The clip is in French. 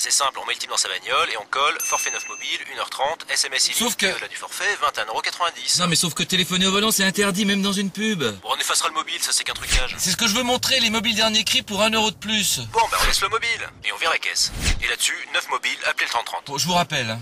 c'est simple, on met le type dans sa bagnole et on colle forfait 9 mobile, 1h30, SMS illimité Sauf que- au-delà du forfait, 21,90€. Non mais sauf que téléphoner au volant c'est interdit même dans une pub. Bon, on effacera le mobile, ça c'est qu'un trucage. C'est ce que je veux montrer, les mobiles dernier cri pour 1€ de plus. Bon, bah on laisse le mobile et on vire la caisse. Et là-dessus, 9 mobiles, appelez le 3030. Bon, je vous rappelle. Hein.